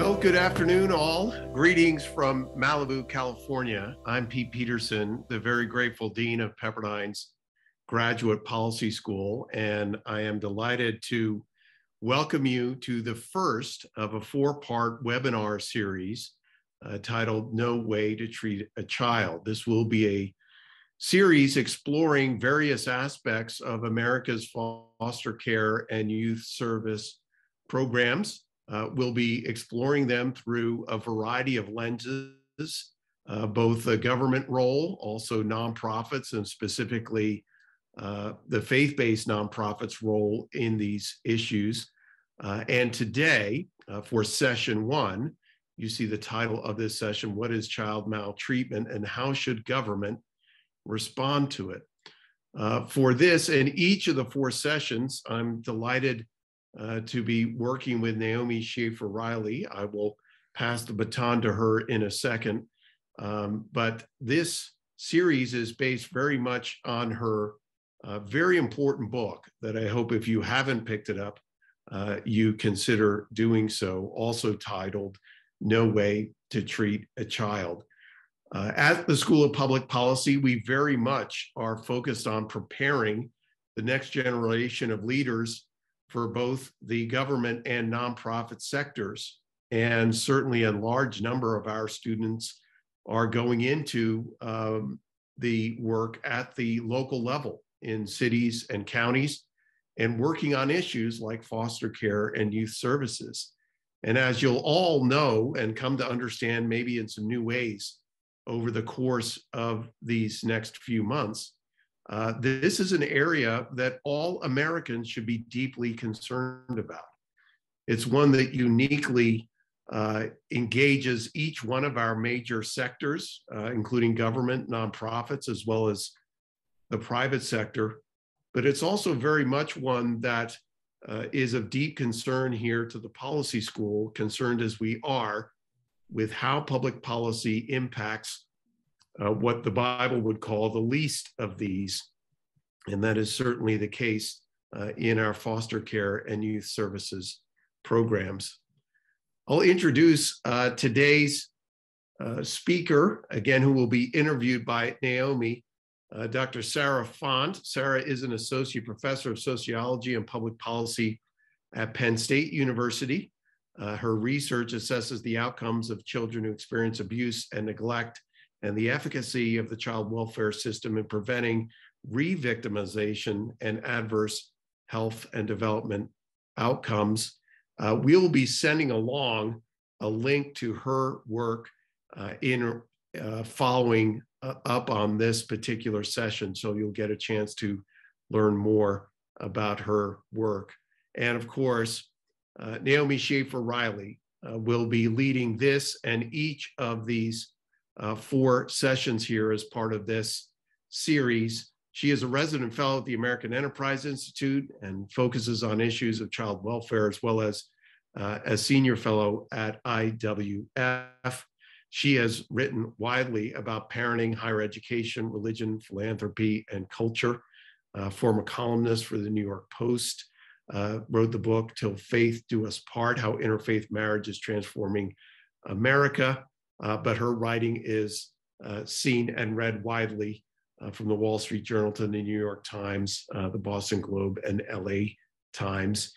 Well, good afternoon, all. Greetings from Malibu, California. I'm Pete Peterson, the very grateful Dean of Pepperdine's Graduate Policy School, and I am delighted to welcome you to the first of a four part webinar series uh, titled No Way to Treat a Child. This will be a series exploring various aspects of America's foster care and youth service programs. Uh, we'll be exploring them through a variety of lenses, uh, both the government role, also nonprofits, and specifically uh, the faith based nonprofits' role in these issues. Uh, and today, uh, for session one, you see the title of this session What is Child Maltreatment and How Should Government Respond to It? Uh, for this and each of the four sessions, I'm delighted uh, to be working with Naomi Schaefer Riley. I will pass the baton to her in a second. Um, but this series is based very much on her uh, very important book that I hope if you haven't picked it up, uh, you consider doing so, also titled No Way to Treat a Child. Uh, at the School of Public Policy, we very much are focused on preparing the next generation of leaders for both the government and nonprofit sectors. And certainly a large number of our students are going into um, the work at the local level in cities and counties and working on issues like foster care and youth services. And as you'll all know and come to understand, maybe in some new ways over the course of these next few months, uh, this is an area that all Americans should be deeply concerned about. It's one that uniquely uh, engages each one of our major sectors, uh, including government, nonprofits, as well as the private sector. But it's also very much one that uh, is of deep concern here to the policy school, concerned as we are with how public policy impacts uh, what the Bible would call the least of these. And that is certainly the case uh, in our foster care and youth services programs. I'll introduce uh, today's uh, speaker, again, who will be interviewed by Naomi, uh, Dr. Sarah Font. Sarah is an associate professor of sociology and public policy at Penn State University. Uh, her research assesses the outcomes of children who experience abuse and neglect and the efficacy of the child welfare system in preventing re-victimization and adverse health and development outcomes. Uh, we'll be sending along a link to her work uh, in uh, following up on this particular session, so you'll get a chance to learn more about her work. And of course, uh, Naomi Schaefer Riley uh, will be leading this and each of these uh, four sessions here as part of this series. She is a resident fellow at the American Enterprise Institute and focuses on issues of child welfare as well as uh, a senior fellow at IWF. She has written widely about parenting, higher education, religion, philanthropy, and culture. Uh, former columnist for the New York Post, uh, wrote the book Till Faith Do Us Part How Interfaith Marriage is Transforming America uh, but her writing is uh, seen and read widely uh, from the Wall Street Journal to the New York Times, uh, the Boston Globe, and LA Times.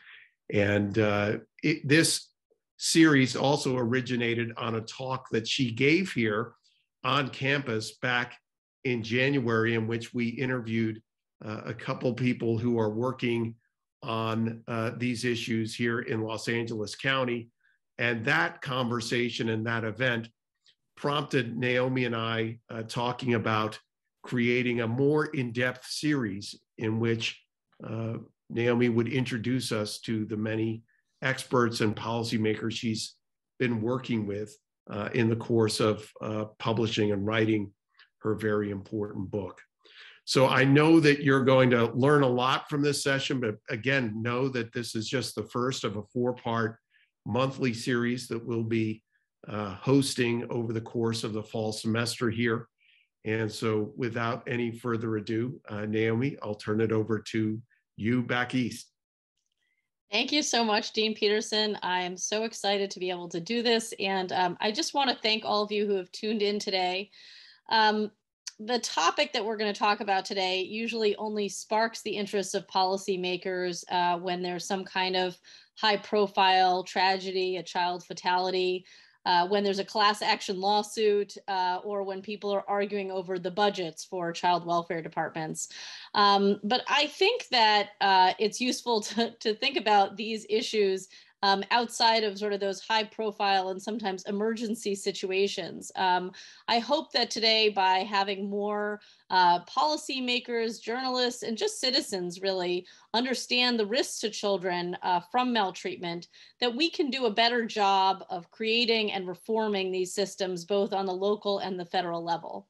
And uh, it, this series also originated on a talk that she gave here on campus back in January, in which we interviewed a couple people who are working on these issues here in Los Angeles County. And that conversation and that event prompted Naomi and I uh, talking about creating a more in depth series in which uh, Naomi would introduce us to the many experts and policymakers she's been working with uh, in the course of uh, publishing and writing her very important book. So I know that you're going to learn a lot from this session, but again, know that this is just the first of a four part monthly series that we'll be uh, hosting over the course of the fall semester here. And so without any further ado, uh, Naomi, I'll turn it over to you back east. Thank you so much, Dean Peterson. I am so excited to be able to do this. And um, I just want to thank all of you who have tuned in today. Um, the topic that we're going to talk about today usually only sparks the interest of policymakers uh, when there's some kind of high profile tragedy, a child fatality, uh, when there's a class action lawsuit uh, or when people are arguing over the budgets for child welfare departments. Um, but I think that uh, it's useful to, to think about these issues um, outside of sort of those high profile and sometimes emergency situations. Um, I hope that today, by having more uh, policymakers, journalists, and just citizens really understand the risks to children uh, from maltreatment, that we can do a better job of creating and reforming these systems, both on the local and the federal level.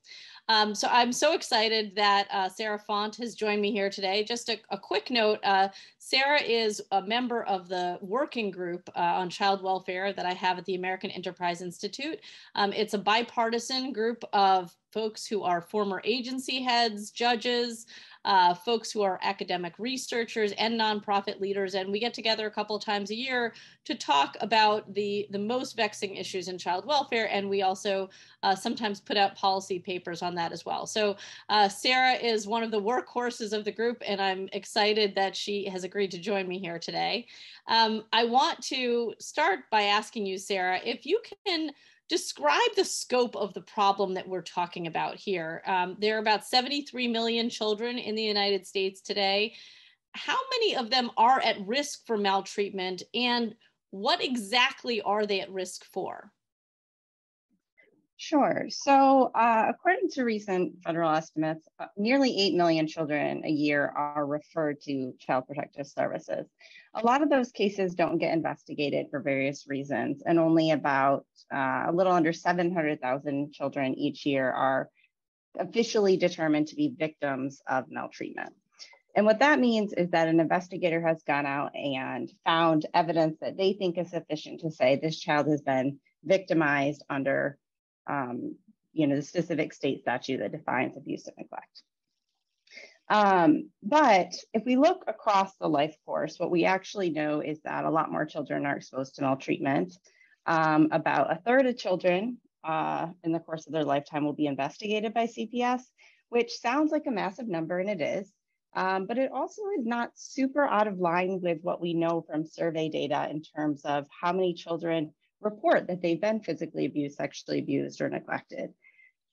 Um, so I'm so excited that uh, Sarah Font has joined me here today. Just a, a quick note, uh, Sarah is a member of the working group uh, on child welfare that I have at the American Enterprise Institute. Um, it's a bipartisan group of folks who are former agency heads, judges, uh, folks who are academic researchers and nonprofit leaders. And we get together a couple times a year to talk about the, the most vexing issues in child welfare. And we also uh, sometimes put out policy papers on that as well. So uh, Sarah is one of the workhorses of the group, and I'm excited that she has agreed to join me here today. Um, I want to start by asking you, Sarah, if you can describe the scope of the problem that we're talking about here. Um, there are about 73 million children in the United States today. How many of them are at risk for maltreatment, and what exactly are they at risk for? Sure. So, uh, according to recent federal estimates, uh, nearly 8 million children a year are referred to Child Protective Services. A lot of those cases don't get investigated for various reasons, and only about uh, a little under 700,000 children each year are officially determined to be victims of maltreatment. And what that means is that an investigator has gone out and found evidence that they think is sufficient to say this child has been victimized under um, you know, the specific state statute that defines abuse and neglect. Um, but if we look across the life course, what we actually know is that a lot more children are exposed to maltreatment. Um, about a third of children uh, in the course of their lifetime will be investigated by CPS, which sounds like a massive number, and it is. Um, but it also is not super out of line with what we know from survey data in terms of how many children report that they've been physically abused, sexually abused, or neglected.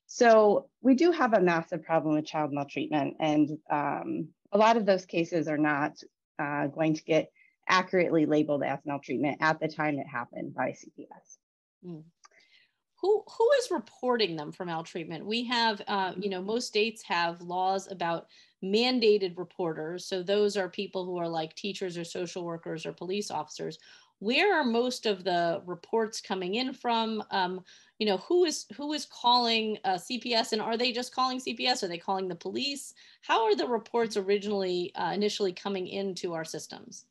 So we do have a massive problem with child maltreatment, and um, a lot of those cases are not uh, going to get accurately labeled as maltreatment at the time it happened by CPS. Mm. Who, who is reporting them for maltreatment? We have, uh, you know, most states have laws about mandated reporters. So those are people who are like teachers or social workers or police officers where are most of the reports coming in from? Um, you know, who is who is calling uh, CPS, and are they just calling CPS? Are they calling the police? How are the reports originally uh, initially coming into our systems?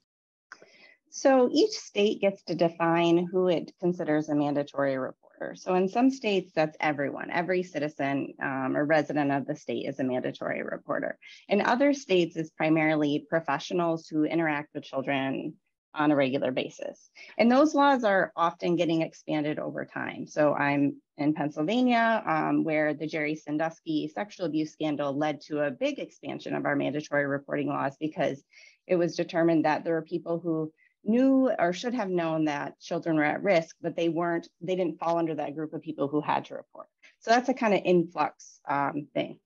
So each state gets to define who it considers a mandatory reporter. So in some states, that's everyone, every citizen um, or resident of the state is a mandatory reporter. In other states, it's primarily professionals who interact with children on a regular basis. And those laws are often getting expanded over time. So I'm in Pennsylvania, um, where the Jerry Sandusky sexual abuse scandal led to a big expansion of our mandatory reporting laws because it was determined that there were people who knew or should have known that children were at risk, but they weren't, they didn't fall under that group of people who had to report. So that's a kind of influx um, thing.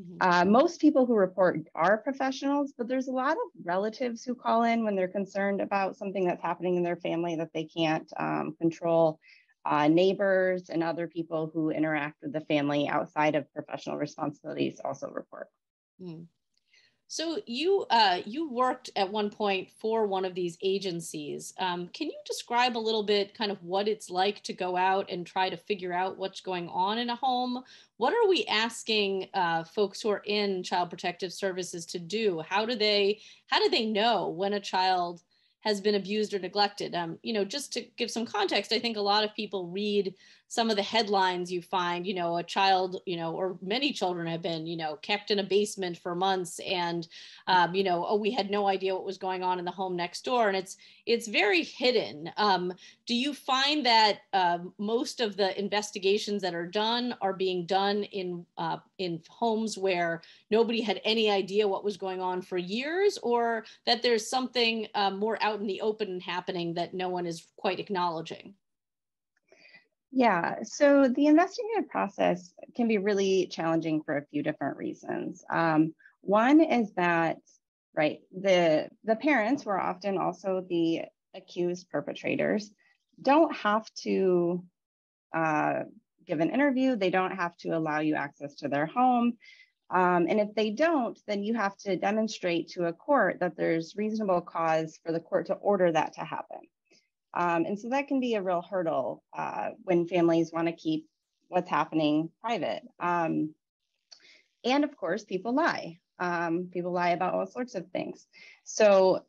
Mm-hmm. Uh, most people who report are professionals, but there's a lot of relatives who call in when they're concerned about something that's happening in their family that they can't um, control. Uh, neighbors and other people who interact with the family outside of professional responsibilities also report. Mm. So you uh, you worked at one point for one of these agencies. Um, can you describe a little bit kind of what it's like to go out and try to figure out what's going on in a home? What are we asking uh, folks who are in child protective services to do? How do they how do they know when a child has been abused or neglected. Um, you know, just to give some context, I think a lot of people read some of the headlines you find, you know, a child, you know, or many children have been, you know, kept in a basement for months and, um, you know, oh, we had no idea what was going on in the home next door. And it's, it's very hidden. Um, do you find that uh, most of the investigations that are done are being done in, uh, in homes where nobody had any idea what was going on for years or that there's something uh, more out in the open happening that no one is quite acknowledging? Yeah, so the investigative process can be really challenging for a few different reasons. Um, one is that, right, the, the parents, who are often also the accused perpetrators, don't have to uh, give an interview, they don't have to allow you access to their home. Um, and if they don't, then you have to demonstrate to a court that there's reasonable cause for the court to order that to happen. Um, and so that can be a real hurdle uh, when families want to keep what's happening private. Um, and of course, people lie. Um, people lie about all sorts of things. So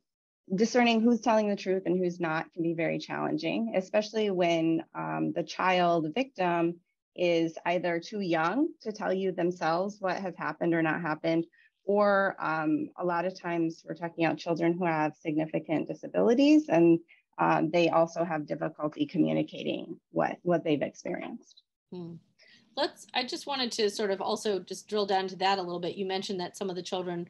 discerning who's telling the truth and who's not can be very challenging, especially when um, the child victim is either too young to tell you themselves what has happened or not happened, or um, a lot of times we're talking about children who have significant disabilities and um, they also have difficulty communicating what what they've experienced. Hmm. Let's. I just wanted to sort of also just drill down to that a little bit. You mentioned that some of the children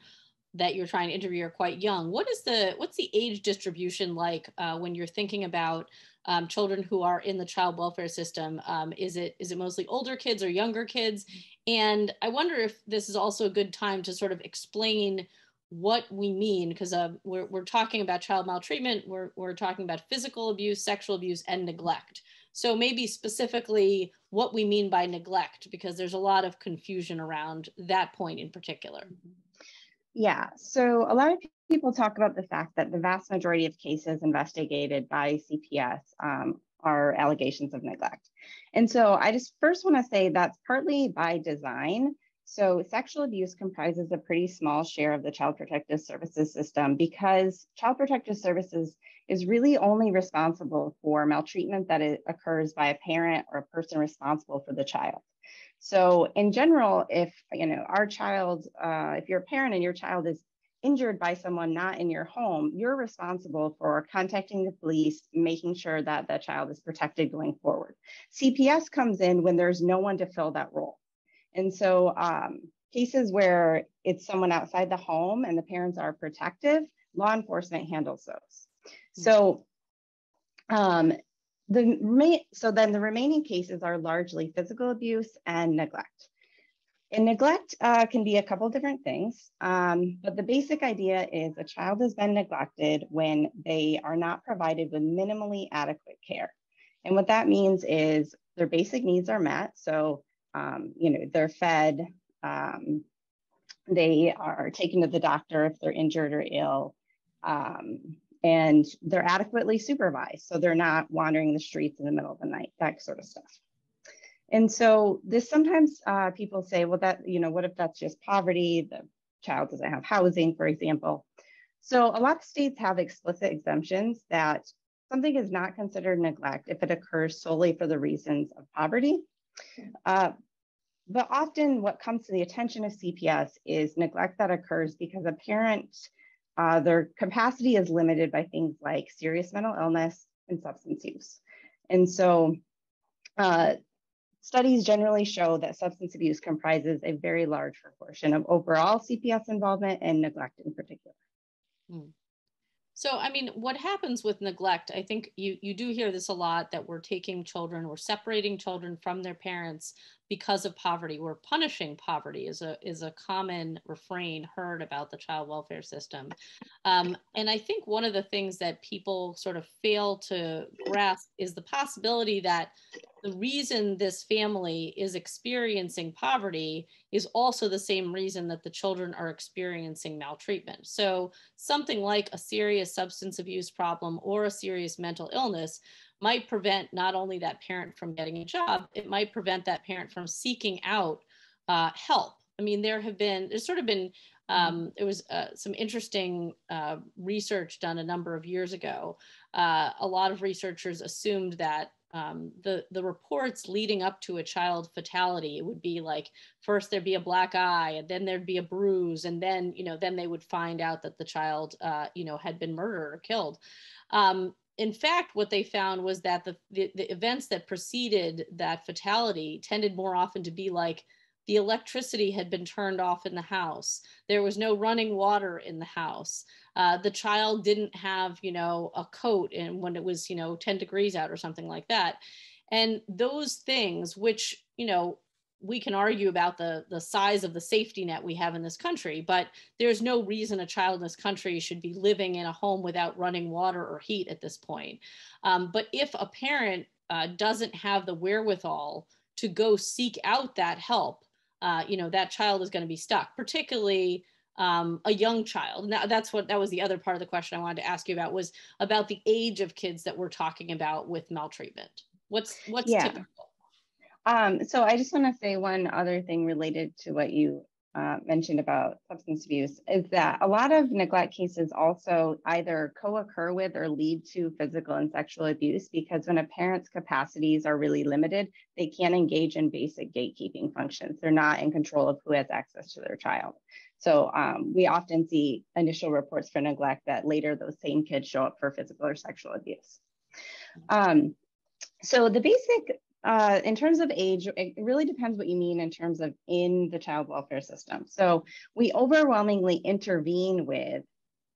that you're trying to interview are quite young. What is the what's the age distribution like uh, when you're thinking about um, children who are in the child welfare system? Um, is it is it mostly older kids or younger kids? And I wonder if this is also a good time to sort of explain what we mean because uh, we're, we're talking about child maltreatment we're, we're talking about physical abuse sexual abuse and neglect. So maybe specifically what we mean by neglect because there's a lot of confusion around that point in particular. Yeah so a lot of people talk about the fact that the vast majority of cases investigated by cps um, are allegations of neglect. And so i just first want to say that's partly by design so sexual abuse comprises a pretty small share of the Child Protective Services system because Child Protective Services is really only responsible for maltreatment that occurs by a parent or a person responsible for the child. So in general, if you know our child, uh, if you're a parent and your child is injured by someone not in your home, you're responsible for contacting the police, making sure that the child is protected going forward. CPS comes in when there's no one to fill that role. And so um, cases where it's someone outside the home and the parents are protective, law enforcement handles those. Hmm. So um, the so then the remaining cases are largely physical abuse and neglect. And neglect uh, can be a couple different things, um, but the basic idea is a child has been neglected when they are not provided with minimally adequate care. And what that means is their basic needs are met. So um, you know, they're fed, um, they are taken to the doctor if they're injured or ill, um, and they're adequately supervised. So they're not wandering the streets in the middle of the night, that sort of stuff. And so this sometimes uh, people say, well, that, you know, what if that's just poverty? The child doesn't have housing, for example. So a lot of states have explicit exemptions that something is not considered neglect if it occurs solely for the reasons of poverty. Uh, but often what comes to the attention of CPS is neglect that occurs because a parent, uh, their capacity is limited by things like serious mental illness and substance use. And so uh, studies generally show that substance abuse comprises a very large proportion of overall CPS involvement and neglect in particular. Hmm. So, I mean, what happens with neglect? I think you you do hear this a lot that we're taking children, we're separating children from their parents because of poverty. We're punishing poverty is a is a common refrain heard about the child welfare system. Um, and I think one of the things that people sort of fail to grasp is the possibility that the reason this family is experiencing poverty is also the same reason that the children are experiencing maltreatment. So, something like a serious substance abuse problem or a serious mental illness might prevent not only that parent from getting a job, it might prevent that parent from seeking out uh, help. I mean, there have been, there's sort of been Um, it was uh, some interesting uh, research done a number of years ago. Uh, a lot of researchers assumed that um, the the reports leading up to a child fatality would be like first there'd be a black eye and then there'd be a bruise and then you know then they would find out that the child uh, you know had been murdered or killed um, in fact what they found was that the, the the events that preceded that fatality tended more often to be like the electricity had been turned off in the house. There was no running water in the house. Uh, the child didn't have you know a coat and when it was you know 10 degrees out or something like that. And those things which you know we can argue about the the size of the safety net we have in this country but there's no reason a child in this country should be living in a home without running water or heat at this point. Um, but if a parent uh, doesn't have the wherewithal to go seek out that help uh, you know that child is going to be stuck particularly um, a young child. That, that's what that was the other part of the question i wanted to ask you about was about the age of kids that we're talking about with maltreatment. What's what's yeah. typical um, so i just want to say one other thing related to what you uh, mentioned about substance abuse is that a lot of neglect cases also either co-occur with or lead to physical and sexual abuse because when a parent's capacities are really limited, they can't engage in basic gatekeeping functions. They're not in control of who has access to their child. So um, we often see initial reports for neglect that later those same kids show up for physical or sexual abuse. Um, so the basic uh, in terms of age, it really depends what you mean in terms of in the child welfare system. So we overwhelmingly intervene with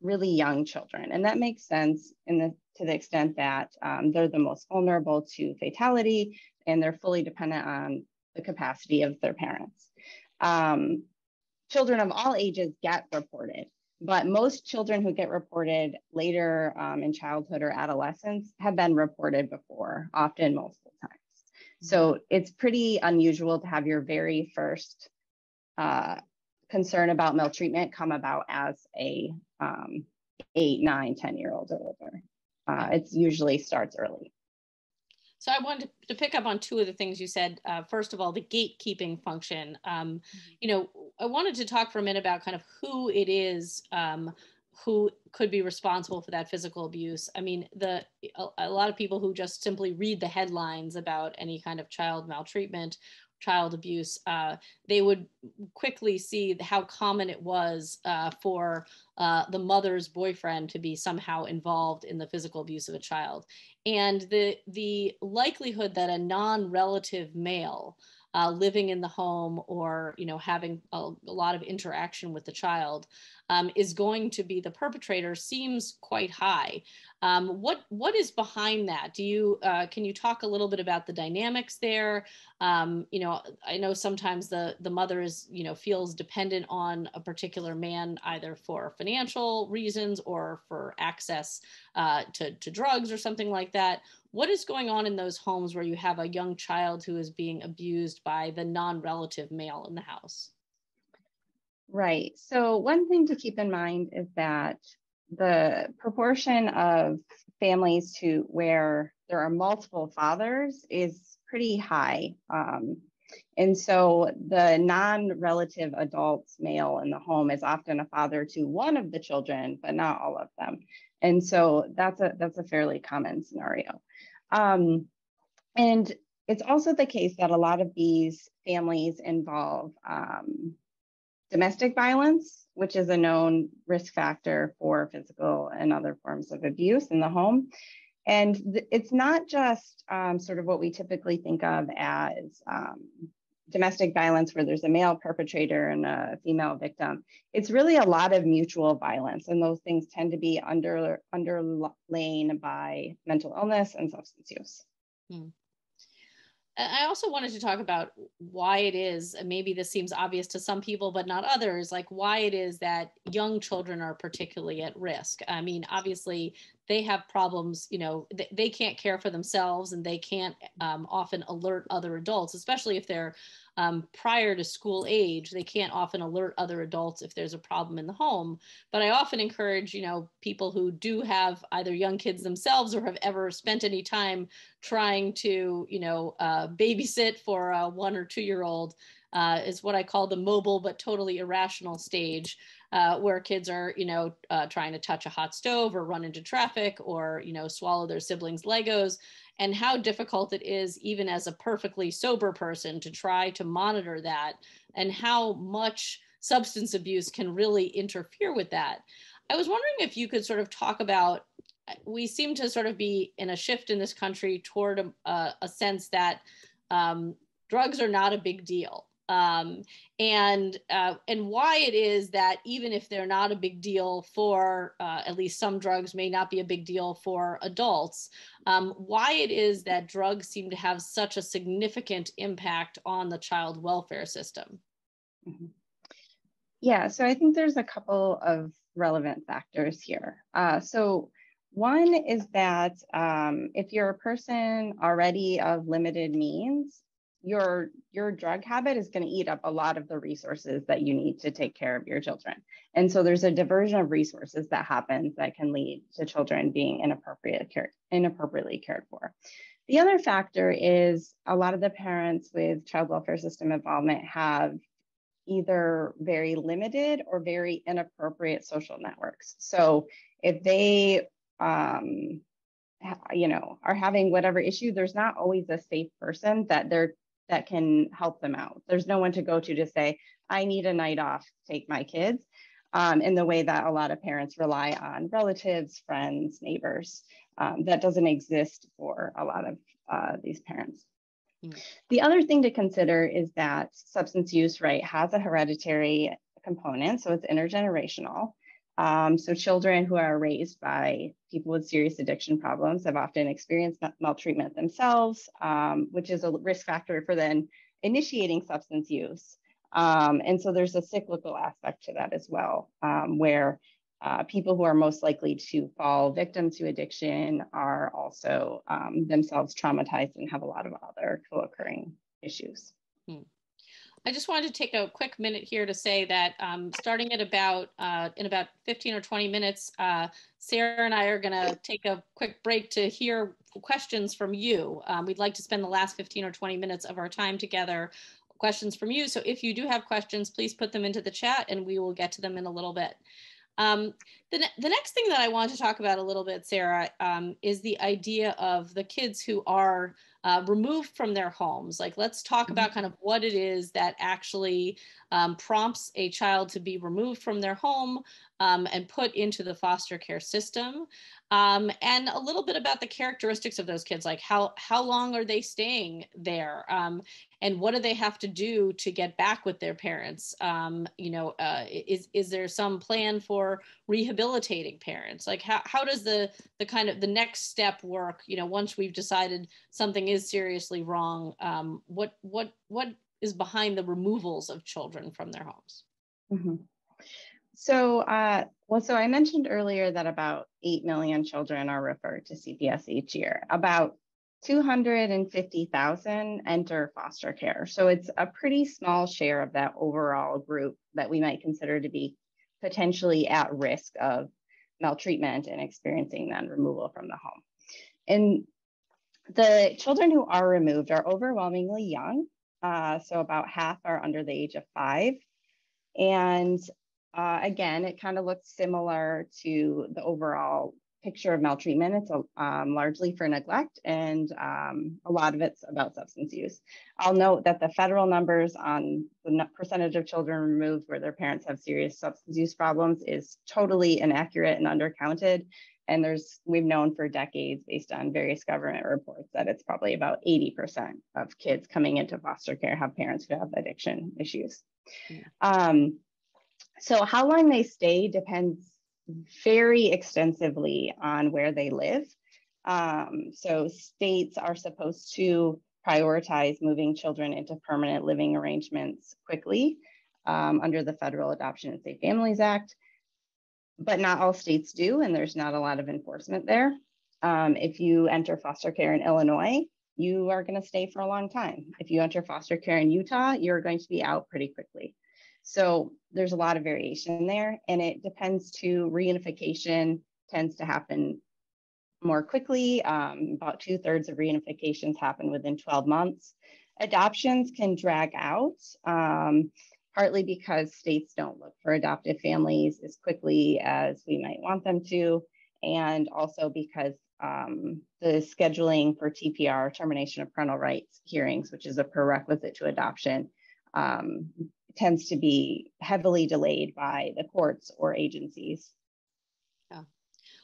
really young children, and that makes sense in the to the extent that um, they're the most vulnerable to fatality and they're fully dependent on the capacity of their parents. Um, children of all ages get reported, but most children who get reported later um, in childhood or adolescence have been reported before, often multiple times. So it's pretty unusual to have your very first uh, concern about maltreatment come about as a um, eight, nine, 10 year old or older. Uh, it usually starts early. So I wanted to pick up on two of the things you said. Uh, first of all, the gatekeeping function. Um, mm-hmm. you know, I wanted to talk for a minute about kind of who it is um, who could be responsible for that physical abuse. I mean, the a, a, lot of people who just simply read the headlines about any kind of child maltreatment, child abuse, uh, they would quickly see how common it was uh, for uh, the mother's boyfriend to be somehow involved in the physical abuse of a child, and the the likelihood that a non-relative male uh, living in the home or you know having a, a lot of interaction with the child um, is going to be the perpetrator seems quite high. Um, what what is behind that? Do you uh, can you talk a little bit about the dynamics there? Um, you know, I know sometimes the the mother is you know feels dependent on a particular man either for financial reasons or for access uh, to to drugs or something like that. What is going on in those homes where you have a young child who is being abused by the non-relative male in the house? Right. So one thing to keep in mind is that the proportion of families to where there are multiple fathers is pretty high. Um, and so the non-relative adult male in the home is often a father to one of the children, but not all of them. And so that's a that's a fairly common scenario. Um, and it's also the case that a lot of these families involve um, domestic violence, which is a known risk factor for physical and other forms of abuse in the home. And th- it's not just um, sort of what we typically think of as um, domestic violence, where there's a male perpetrator and a female victim. It's really a lot of mutual violence, and those things tend to be under underlain by mental illness and substance use. Hmm. I also wanted to talk about why it is, maybe this seems obvious to some people, but not others, like why it is that young children are particularly at risk. I mean, obviously, they have problems, you know, they, they can't care for themselves and they can't um, often alert other adults, especially if they're um, prior to school age, they can't often alert other adults if there's a problem in the home. But I often encourage, you know, people who do have either young kids themselves or have ever spent any time trying to, you know, uh, babysit for a one or two year old uh, is what I call the mobile but totally irrational stage. uh, where kids are, you know, uh, trying to touch a hot stove or run into traffic or, you know, swallow their siblings' Legos, and how difficult it is, even as a perfectly sober person, to try to monitor that, and how much substance abuse can really interfere with that. I was wondering if you could sort of talk about. We seem to sort of be in a shift in this country toward a, a sense that um, drugs are not a big deal um, and uh, and why it is that even if they're not a big deal for uh, at least some drugs may not be a big deal for adults um, why it is that drugs seem to have such a significant impact on the child welfare system mm-hmm. yeah so i think there's a couple of relevant factors here uh, so one is that um, if you're a person already of limited means your your drug habit is going to eat up a lot of the resources that you need to take care of your children. And so there's a diversion of resources that happens that can lead to children being inappropriate care, inappropriately cared for. The other factor is a lot of the parents with child welfare system involvement have either very limited or very inappropriate social networks. So if they um, you know are having whatever issue there's not always a safe person that they're that can help them out. There's no one to go to to say, I need a night off, take my kids, um, in the way that a lot of parents rely on relatives, friends, neighbors. Um, that doesn't exist for a lot of uh, these parents. Mm. The other thing to consider is that substance use, right, has a hereditary component, so it's intergenerational. Um, so children who are raised by people with serious addiction problems have often experienced maltreatment themselves, um, which is a risk factor for then initiating substance use. Um, and so there's a cyclical aspect to that as well, um, where uh, people who are most likely to fall victim to addiction are also um, themselves traumatized and have a lot of other co-occurring issues. Hmm. I just wanted to take a quick minute here to say that um, starting at about uh, in about 15 or 20 minutes, uh, Sarah and I are going to take a quick break to hear questions from you. Um, we'd like to spend the last 15 or 20 minutes of our time together questions from you. So if you do have questions, please put them into the chat and we will get to them in a little bit. Um, the, ne the next thing that I want to talk about a little bit, Sarah, um, is the idea of the kids who are uh, removed from their homes. Like, let's talk mm-hmm. about kind of what it is that actually um, prompts a child to be removed from their home um, and put into the foster care system. Um, and a little bit about the characteristics of those kids, like how how long are they staying there, um, and what do they have to do to get back with their parents? Um, you know, uh, is is there some plan for rehabilitating parents? Like how how does the the kind of the next step work? You know, once we've decided something is seriously wrong, um, what what what is behind the removals of children from their homes? Mm-hmm. So, uh, well, so I mentioned earlier that about 8 million children are referred to CPS each year. About 250,000 enter foster care. So it's a pretty small share of that overall group that we might consider to be potentially at risk of maltreatment and experiencing then removal from the home. And the children who are removed are overwhelmingly young. Uh, so about half are under the age of five. And uh, again, it kind of looks similar to the overall picture of maltreatment. It's um, largely for neglect, and um, a lot of it's about substance use. I'll note that the federal numbers on the percentage of children removed where their parents have serious substance use problems is totally inaccurate and undercounted. And there's we've known for decades, based on various government reports, that it's probably about 80% of kids coming into foster care have parents who have addiction issues. Yeah. Um, so how long they stay depends very extensively on where they live. Um, so states are supposed to prioritize moving children into permanent living arrangements quickly um, under the Federal Adoption and Safe Families Act, but not all states do, and there's not a lot of enforcement there. Um, if you enter foster care in Illinois, you are going to stay for a long time. If you enter foster care in Utah, you're going to be out pretty quickly. So there's a lot of variation there, and it depends to reunification tends to happen more quickly. Um, about two thirds of reunifications happen within 12 months. Adoptions can drag out. Um, partly because states don't look for adoptive families as quickly as we might want them to, and also because um, the scheduling for TPR, termination of parental rights hearings, which is a prerequisite to adoption, um, tends to be heavily delayed by the courts or agencies. Yeah.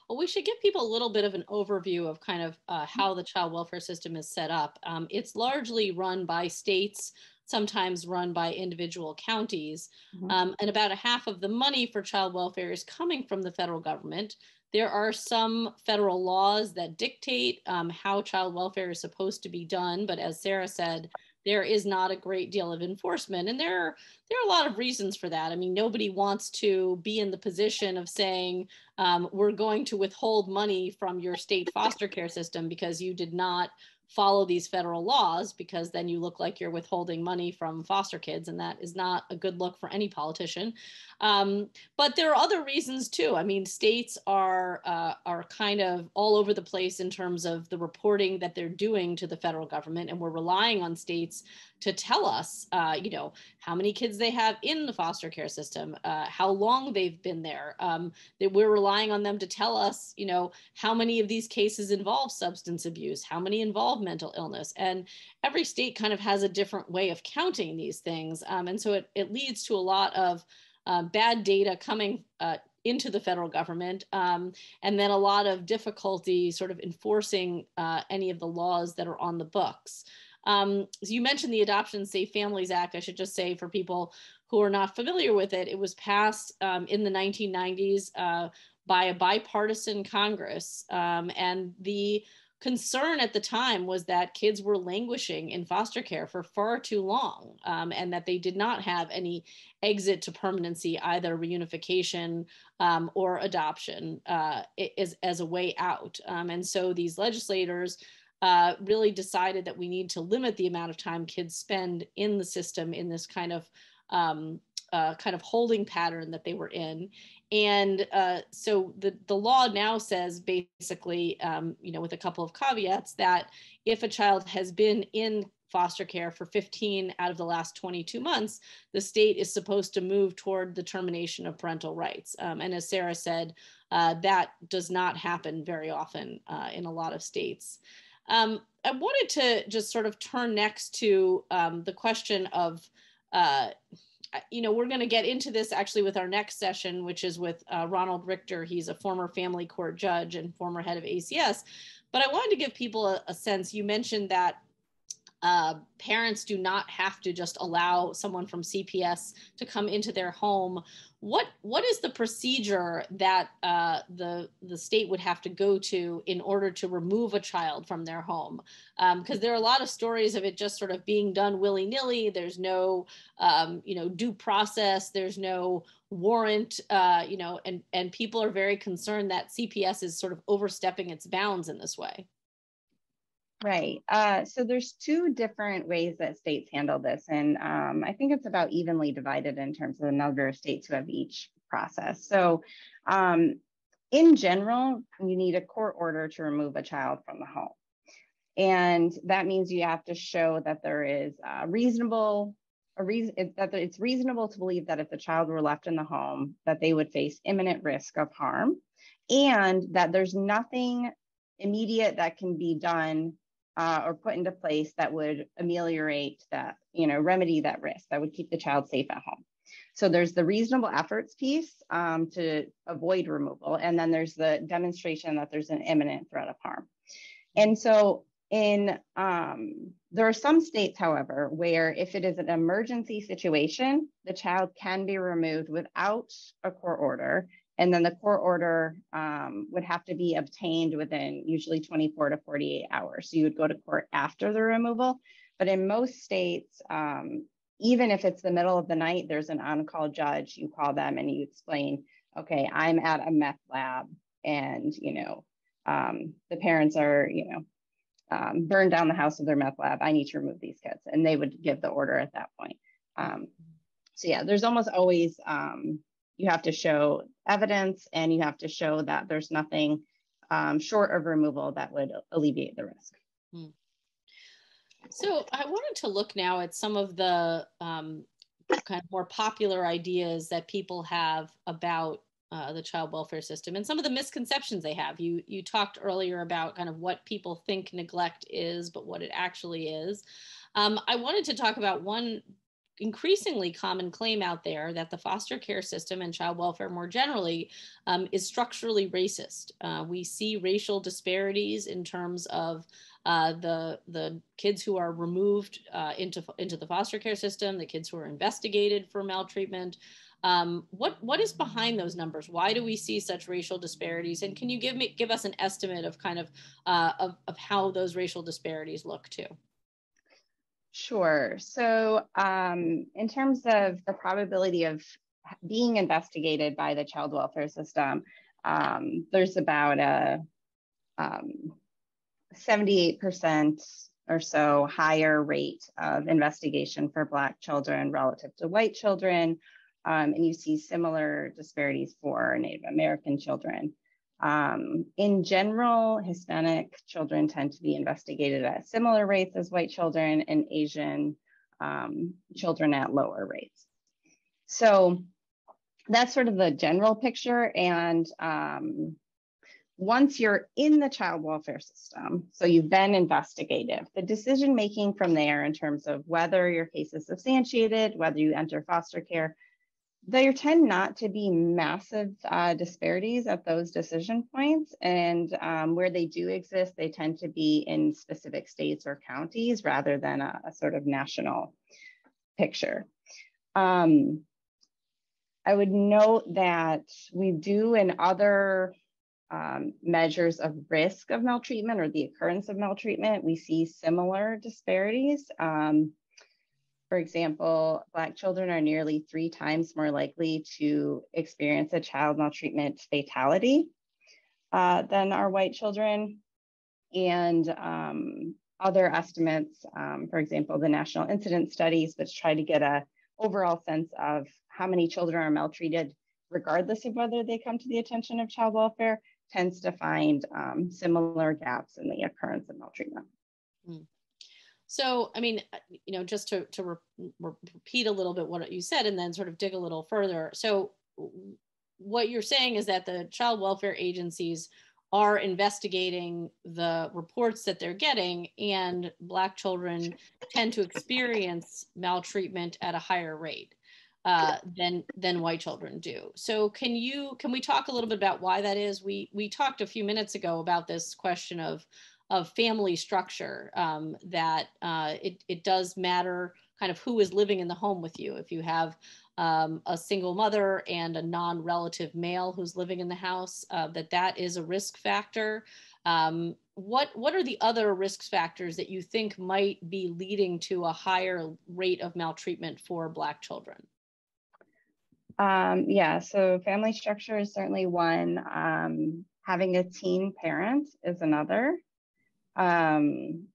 Well, we should give people a little bit of an overview of kind of uh, how the child welfare system is set up. Um, it's largely run by states, sometimes run by individual counties. Mm-hmm. Um, and about a half of the money for child welfare is coming from the federal government. There are some federal laws that dictate um, how child welfare is supposed to be done, but as Sarah said, there is not a great deal of enforcement, and there are there are a lot of reasons for that. I mean, nobody wants to be in the position of saying um, we're going to withhold money from your state foster care system because you did not follow these federal laws because then you look like you're withholding money from foster kids and that is not a good look for any politician. Um, but there are other reasons too. I mean states are uh, are kind of all over the place in terms of the reporting that they're doing to the federal government and we're relying on states to tell us, uh, you know, how many kids they have in the foster care system, uh, how long they've been there. Um, that we're relying on them to tell us, you know, how many of these cases involve substance abuse, how many involve mental illness, and every state kind of has a different way of counting these things, um, and so it it leads to a lot of uh, bad data coming uh, into the federal government, um, and then a lot of difficulty sort of enforcing uh, any of the laws that are on the books. Um, so you mentioned the Adoption Safe Families Act. I should just say for people who are not familiar with it, it was passed um, in the 1990s uh, by a bipartisan Congress. Um, and the concern at the time was that kids were languishing in foster care for far too long um, and that they did not have any exit to permanency, either reunification um, or adoption uh, as, as a way out. Um, and so these legislators uh, really decided that we need to limit the amount of time kids spend in the system in this kind of um, uh, kind of holding pattern that they were in. And uh, so the, the law now says basically, um, you know, with a couple of caveats, that if a child has been in foster care for 15 out of the last 22 months, the state is supposed to move toward the termination of parental rights. Um, and as Sarah said, uh, that does not happen very often uh, in a lot of states. Um, I wanted to just sort of turn next to um, the question of, uh, you know, we're going to get into this actually with our next session, which is with uh, Ronald Richter. He's a former family court judge and former head of ACS. But I wanted to give people a, a sense. You mentioned that uh, parents do not have to just allow someone from CPS to come into their home. What what is the procedure that uh, the the state would have to go to in order to remove a child from their home? Because um, there are a lot of stories of it just sort of being done willy nilly. There's no um, you know due process. There's no warrant. Uh, you know, and and people are very concerned that CPS is sort of overstepping its bounds in this way. Right. Uh, so there's two different ways that states handle this, and um, I think it's about evenly divided in terms of the number of states who have each process. So, um, in general, you need a court order to remove a child from the home, and that means you have to show that there is a reasonable a reason that it's reasonable to believe that if the child were left in the home, that they would face imminent risk of harm, and that there's nothing immediate that can be done uh, or put into place that would ameliorate that, you know, remedy that risk that would keep the child safe at home. So there's the reasonable efforts piece um, to avoid removal, and then there's the demonstration that there's an imminent threat of harm. And so in um, there are some states, however, where if it is an emergency situation, the child can be removed without a court order and then the court order um, would have to be obtained within usually 24 to 48 hours. So you would go to court after the removal. But in most states, um, even if it's the middle of the night, there's an on call judge. You call them and you explain, okay, I'm at a meth lab and, you know, um, the parents are, you know, um, burned down the house of their meth lab. I need to remove these kids. And they would give the order at that point. Um, so, yeah, there's almost always um, you have to show evidence and you have to show that there's nothing um, short of removal that would alleviate the risk. Hmm. So I wanted to look now at some of the um, kind of more popular ideas that people have about uh, the child welfare system and some of the misconceptions they have. You you talked earlier about kind of what people think neglect is, but what it actually is. Um, I wanted to talk about one increasingly common claim out there that the foster care system and child welfare more generally um, is structurally racist. Uh, we see racial disparities in terms of uh, the the kids who are removed uh, into into the foster care system, the kids who are investigated for maltreatment. Um, what what is behind those numbers? Why do we see such racial disparities? And can you give me give us an estimate of kind of uh, of, of how those racial disparities look too? Sure. So, um, in terms of the probability of being investigated by the child welfare system, um, there's about a um, 78% or so higher rate of investigation for Black children relative to white children. Um, and you see similar disparities for Native American children. Um, in general, Hispanic children tend to be investigated at similar rates as white children and Asian um, children at lower rates. So that's sort of the general picture. And um, once you're in the child welfare system, so you've been investigated, the decision making from there in terms of whether your case is substantiated, whether you enter foster care, there tend not to be massive uh, disparities at those decision points. And um, where they do exist, they tend to be in specific states or counties rather than a, a sort of national picture. Um, I would note that we do in other um, measures of risk of maltreatment or the occurrence of maltreatment, we see similar disparities. Um, for example, Black children are nearly three times more likely to experience a child maltreatment fatality uh, than our white children. And um, other estimates, um, for example, the National Incidence Studies, which try to get a overall sense of how many children are maltreated, regardless of whether they come to the attention of child welfare, tends to find um, similar gaps in the occurrence of maltreatment. Mm. So, I mean, uh, you know, just to, to re- repeat a little bit what you said and then sort of dig a little further. So, what you're saying is that the child welfare agencies are investigating the reports that they're getting, and Black children tend to experience maltreatment at a higher rate. Uh, than than white children do. So can you can we talk a little bit about why that is? We we talked a few minutes ago about this question of of family structure um, that uh, it, it does matter kind of who is living in the home with you. If you have um, a single mother and a non-relative male who's living in the house, uh, that that is a risk factor. Um, what what are the other risk factors that you think might be leading to a higher rate of maltreatment for Black children? Um, yeah, so family structure is certainly one. Um, having a teen parent is another um,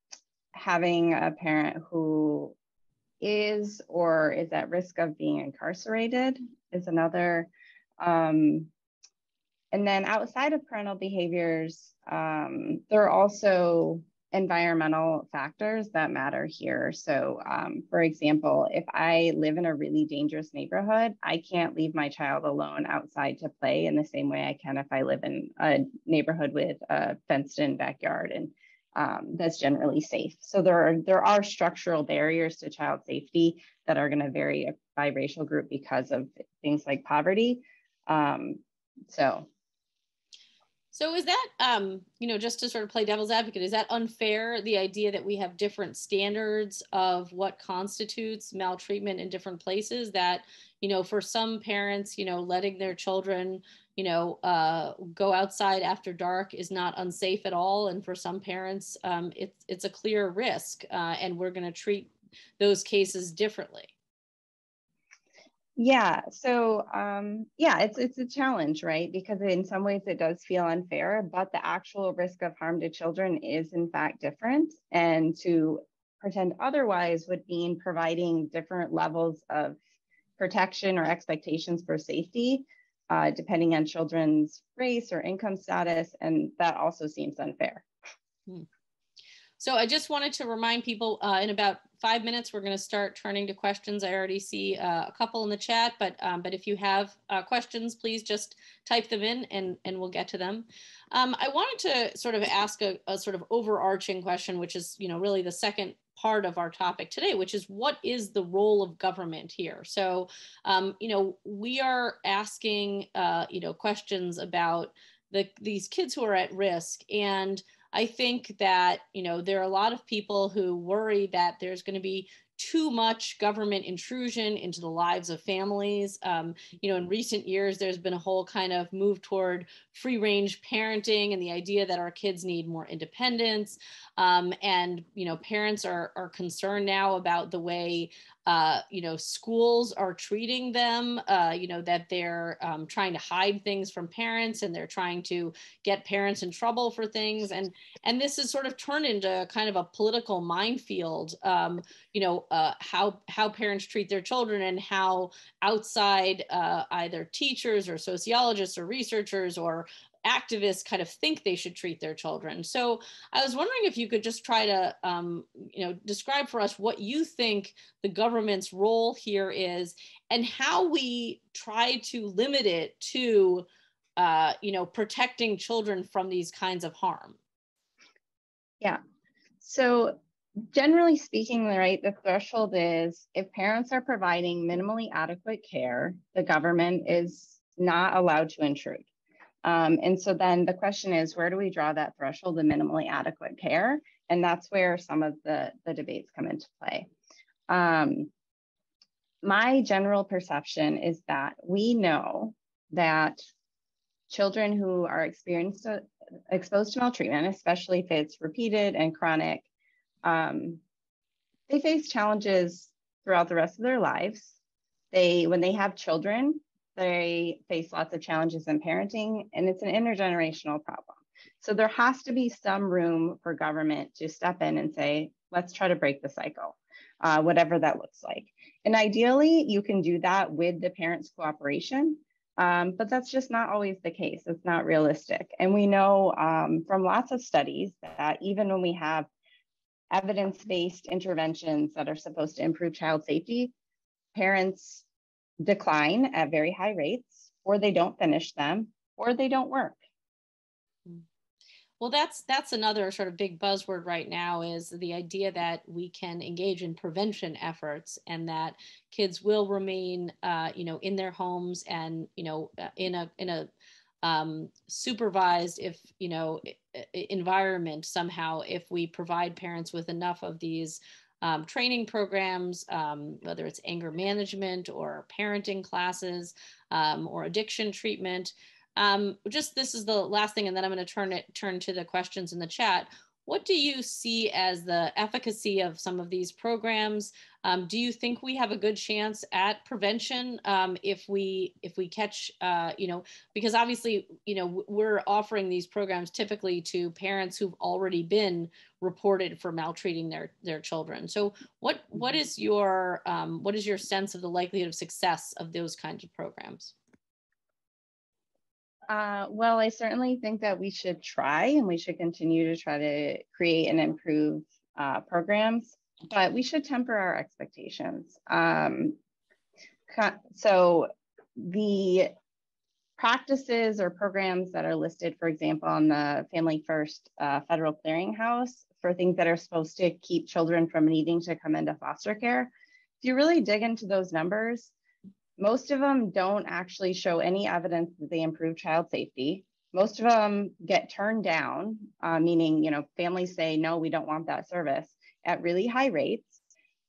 having a parent who is or is at risk of being incarcerated is another. Um, and then outside of parental behaviors, um, there are also environmental factors that matter here. So, um, for example, if I live in a really dangerous neighborhood, I can't leave my child alone outside to play in the same way I can if I live in a neighborhood with a fenced in backyard and um, that's generally safe. So there are there are structural barriers to child safety that are going to vary by racial group because of things like poverty. Um, so. So is that, um, you know, just to sort of play devil's advocate, is that unfair? The idea that we have different standards of what constitutes maltreatment in different places. That, you know, for some parents, you know, letting their children you know, uh, go outside after dark is not unsafe at all. And for some parents, um, it's it's a clear risk, uh, and we're going to treat those cases differently. Yeah. So um, yeah, it's it's a challenge, right? Because in some ways it does feel unfair, but the actual risk of harm to children is in fact different, and to pretend otherwise would mean providing different levels of protection or expectations for safety uh, depending on children's race or income status, and that also seems unfair. Hmm. So I just wanted to remind people uh, in about five minutes, we're going to start turning to questions. I already see uh, a couple in the chat, but um, but if you have uh, questions, please just type them in and, and we'll get to them. Um, I wanted to sort of ask a, a sort of overarching question, which is, you know, really the second part of our topic today, which is what is the role of government here? So, um, you know, we are asking, uh, you know, questions about the, these kids who are at risk and I think that, you know, there are a lot of people who worry that there's going to be too much government intrusion into the lives of families. Um, you know, in recent years, there's been a whole kind of move toward free range parenting and the idea that our kids need more independence. Um, and, you know, parents are, are concerned now about the way uh, you know, schools are treating them, uh, you know, that they're um, trying to hide things from parents and they're trying to get parents in trouble for things. And, and this has sort of turned into kind of a political minefield, um, you know, uh, how, how parents treat their children and how outside uh, either teachers or sociologists or researchers or activists kind of think they should treat their children. So I was wondering if you could just try to, um, you know, describe for us what you think the government's role here is and how we try to limit it to, uh, you know, protecting children from these kinds of harm. Yeah. So generally speaking, the right, the threshold is if parents are providing minimally adequate care, the government is not allowed to intrude. Um, and so then the question is, where do we draw that threshold of minimally adequate care? And that's where some of the, the debates come into play. Um, my general perception is that we know that children who are experienced uh, exposed to maltreatment, especially if it's repeated and chronic, um, they face challenges throughout the rest of their lives. They, when they have children, they face lots of challenges in parenting, and it's an intergenerational problem. So there has to be some room for government to step in and say, let's try to break the cycle, uh, whatever that looks like. And ideally, you can do that with the parents' cooperation, um, but that's just not always the case. It's not realistic. And we know um, from lots of studies that even when we have evidence based interventions that are supposed to improve child safety, parents decline at very high rates, or they don't finish them, or they don't work. Well, that's that's another sort of big buzzword right now is the idea that we can engage in prevention efforts and that kids will remain, uh, you know, in their homes and you know uh, in a in a um, supervised if you know environment somehow if we provide parents with enough of these um, training programs, um, whether it's anger management or parenting classes um, or addiction treatment. Um, just this is the last thing, and then I'm going to turn it turn to the questions in the chat. What do you see as the efficacy of some of these programs? Um, do you think we have a good chance at prevention um, if we if we catch uh, you know because obviously you know we're offering these programs typically to parents who've already been reported for maltreating their their children. So what what is your um, what is your sense of the likelihood of success of those kinds of programs? Uh, well, I certainly think that we should try and we should continue to try to create and improve uh, programs, but we should temper our expectations. Um, so the practices or programs that are listed, for example, on the Family First uh, Federal Clearinghouse for things that are supposed to keep children from needing to come into foster care, if you really dig into those numbers, most of them don't actually show any evidence that they improve child safety. Most of them get turned down, uh, meaning, you know, families say, no, we don't want that service at really high rates.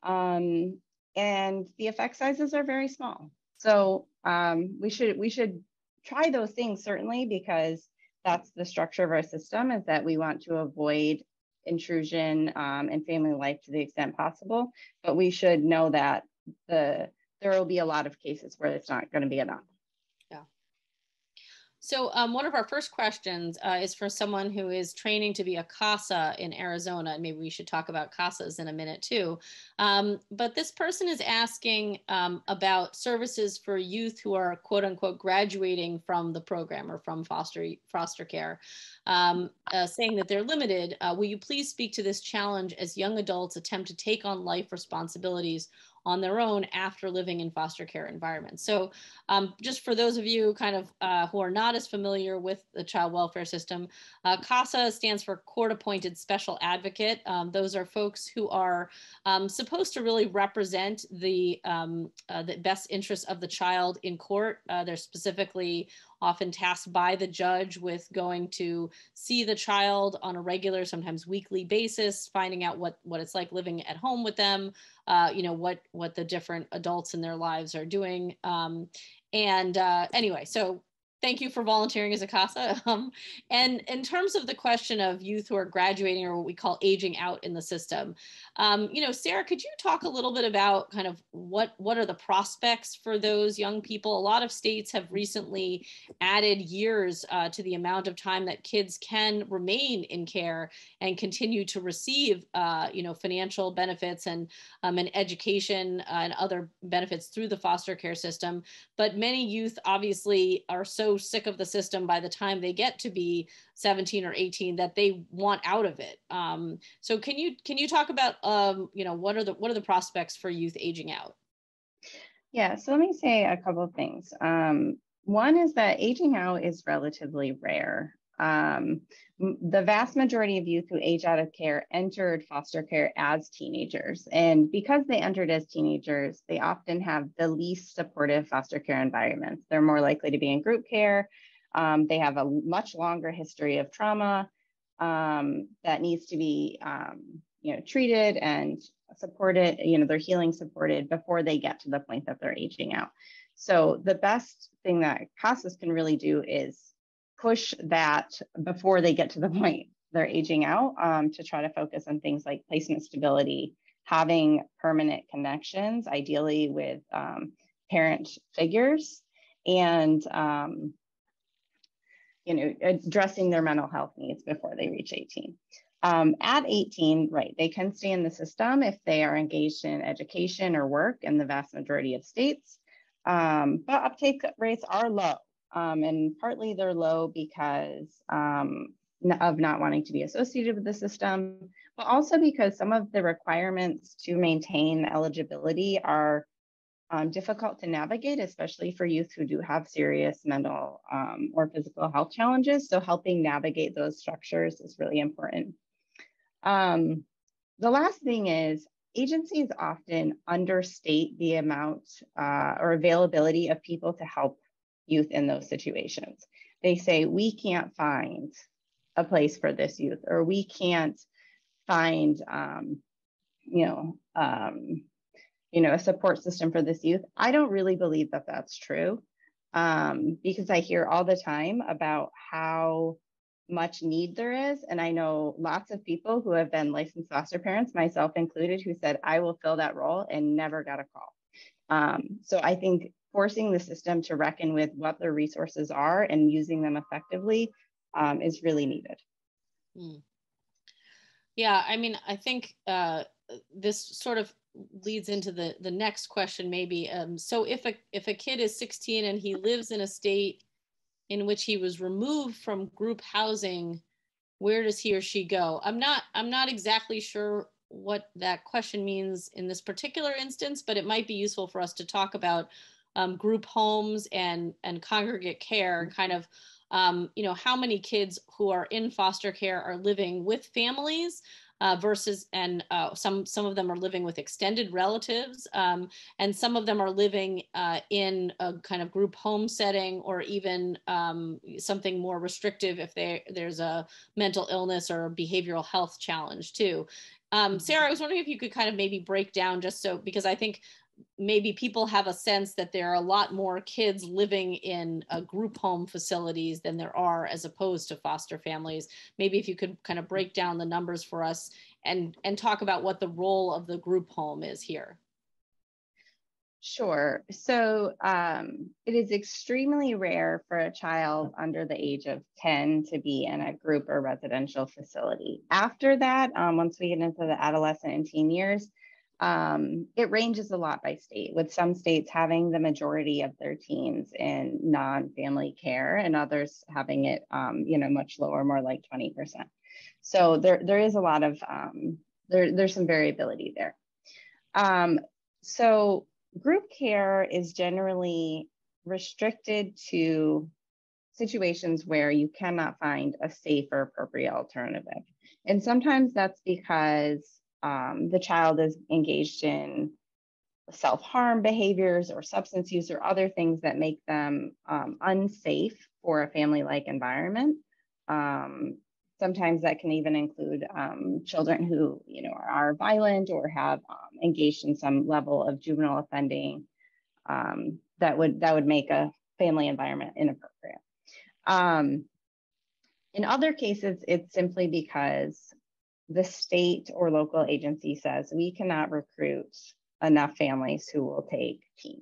Um, and the effect sizes are very small. So um, we should we should try those things certainly because that's the structure of our system is that we want to avoid intrusion um, in family life to the extent possible. But we should know that the there will be a lot of cases where it's not going to be enough. Yeah. So um, one of our first questions uh, is for someone who is training to be a CASA in Arizona. And maybe we should talk about CASAs in a minute too. Um, but this person is asking um, about services for youth who are quote unquote graduating from the program or from foster, foster care, um, uh, saying that they're limited. Uh, will you please speak to this challenge as young adults attempt to take on life responsibilities on their own after living in foster care environments. So um, just for those of you kind of uh, who are not as familiar with the child welfare system, uh, CASA stands for Court Appointed Special Advocate. Um, those are folks who are um, supposed to really represent the, um, uh, the best interests of the child in court. Uh, they're specifically often tasked by the judge with going to see the child on a regular, sometimes weekly basis, finding out what, what it's like living at home with them, uh, you know, what, what the different adults in their lives are doing. Um, and uh, anyway, so thank you for volunteering as a CASA. Um, and in terms of the question of youth who are graduating or what we call aging out in the system, um, you know, Sarah, could you talk a little bit about kind of what what are the prospects for those young people? A lot of states have recently added years uh, to the amount of time that kids can remain in care and continue to receive, uh, you know, financial benefits and um, and education uh, and other benefits through the foster care system. But many youth obviously are so sick of the system by the time they get to be 17 or 18 that they want out of it. Um, so can you can you talk about um, you know what are the what are the prospects for youth aging out? Yeah, so let me say a couple of things. Um, one is that aging out is relatively rare. Um, the vast majority of youth who age out of care entered foster care as teenagers. And because they entered as teenagers, they often have the least supportive foster care environments. They're more likely to be in group care. Um, they have a much longer history of trauma um, that needs to be, um, you know, treated and supported. You know, their healing supported before they get to the point that they're aging out. So the best thing that CASAs can really do is push that before they get to the point they're aging out um, to try to focus on things like placement stability, having permanent connections, ideally with um, parent figures, and um, you know, addressing their mental health needs before they reach 18. Um, at 18, right, they can stay in the system if they are engaged in education or work in the vast majority of states. Um, but uptake rates are low, um, and partly they're low because um, of not wanting to be associated with the system, but also because some of the requirements to maintain eligibility are um, difficult to navigate, especially for youth who do have serious mental um, or physical health challenges. So helping navigate those structures is really important. Um, the last thing is agencies often understate the amount uh, or availability of people to help youth in those situations. They say, we can't find a place for this youth, or we can't find, um, you know, um, you know, a support system for this youth. I don't really believe that that's true um, because I hear all the time about how much need there is. And I know lots of people who have been licensed foster parents, myself included, who said, I will fill that role and never got a call. Um, so I think forcing the system to reckon with what their resources are and using them effectively um, is really needed. Mm. Yeah, I mean, I think uh, this sort of leads into the the next question maybe um, so if a if a kid is 16 and he lives in a state in which he was removed from group housing where does he or she go i'm not i'm not exactly sure what that question means in this particular instance but it might be useful for us to talk about um, group homes and and congregate care and kind of um, you know how many kids who are in foster care are living with families uh, versus and uh, some some of them are living with extended relatives um, and some of them are living uh, in a kind of group home setting or even um, something more restrictive if they, there's a mental illness or behavioral health challenge too um, mm-hmm. Sarah, I was wondering if you could kind of maybe break down just so because I think maybe people have a sense that there are a lot more kids living in group home facilities than there are as opposed to foster families. Maybe if you could kind of break down the numbers for us and and talk about what the role of the group home is here. Sure. So um, it is extremely rare for a child under the age of 10 to be in a group or residential facility. After that, um, once we get into the adolescent and teen years, um, it ranges a lot by state, with some states having the majority of their teens in non-family care and others having it, um, you know, much lower, more like 20%. So there, there is a lot of, um, there, there's some variability there. Um, so group care is generally restricted to situations where you cannot find a safe or appropriate alternative. And sometimes that's because um, the child is engaged in self harm behaviors or substance use or other things that make them um, unsafe for a family like environment. Um, sometimes that can even include um, children who you know are, violent or have um, engaged in some level of juvenile offending um, that would that would make a family environment inappropriate um, in other cases it's simply because the state or local agency says we cannot recruit enough families who will take teens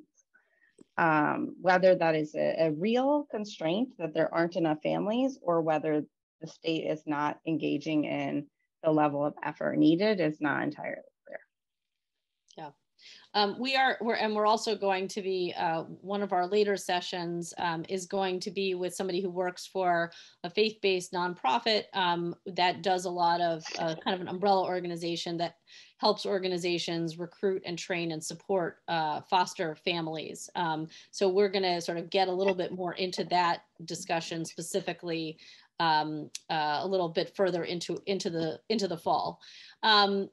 um, whether that is a, a real constraint that there aren't enough families or whether the state is not engaging in the level of effort needed is not entirely. Um, we are, we're, and we're also going to be, uh, one of our later sessions um, is going to be with somebody who works for a faith-based nonprofit um, that does a lot of uh, kind of an umbrella organization that helps organizations recruit and train and support uh, foster families. Um, so we're going to sort of get a little bit more into that discussion specifically um, uh, a little bit further into into the into the fall. Um,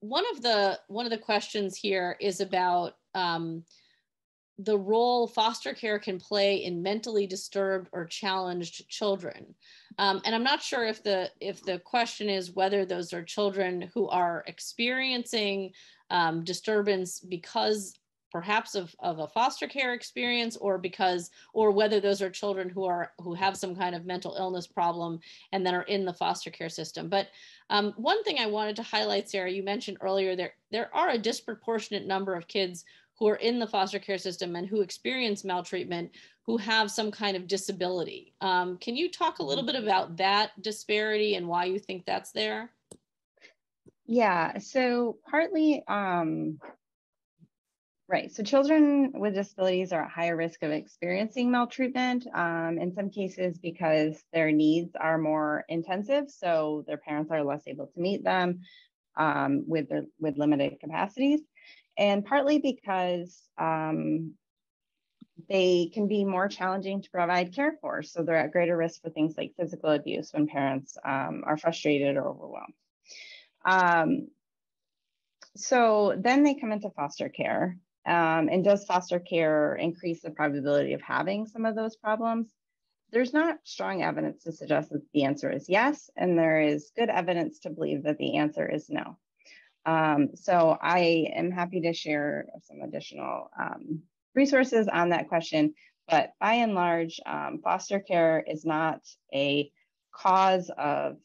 one of the one of the questions here is about um, the role foster care can play in mentally disturbed or challenged children. Um, and I'm not sure if the if the question is whether those are children who are experiencing um, disturbance because perhaps of, of a foster care experience or because or whether those are children who are who have some kind of mental illness problem and then are in the foster care system. But um, one thing i wanted to highlight sarah you mentioned earlier there there are a disproportionate number of kids who are in the foster care system and who experience maltreatment who have some kind of disability. Um, can you talk a little bit about that disparity and why you think that's there? Yeah so partly um, Right. So children with disabilities are at higher risk of experiencing maltreatment um, in some cases because their needs are more intensive. So their parents are less able to meet them um, with, their, with limited capacities. And partly because um, they can be more challenging to provide care for. So they're at greater risk for things like physical abuse when parents um, are frustrated or overwhelmed. Um, so then they come into foster care um, and does foster care increase the probability of having some of those problems? There's not strong evidence to suggest that the answer is yes, and there is good evidence to believe that the answer is no. Um, so I am happy to share some additional um, resources on that question, but by and large, um, foster care is not a cause of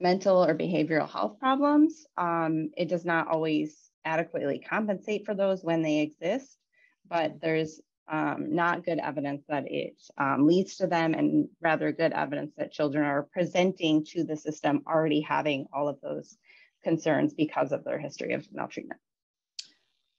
mental or behavioral health problems. Um, it does not always adequately compensate for those when they exist, but there's um, not good evidence that it um, leads to them, and rather good evidence that children are presenting to the system already having all of those concerns because of their history of maltreatment.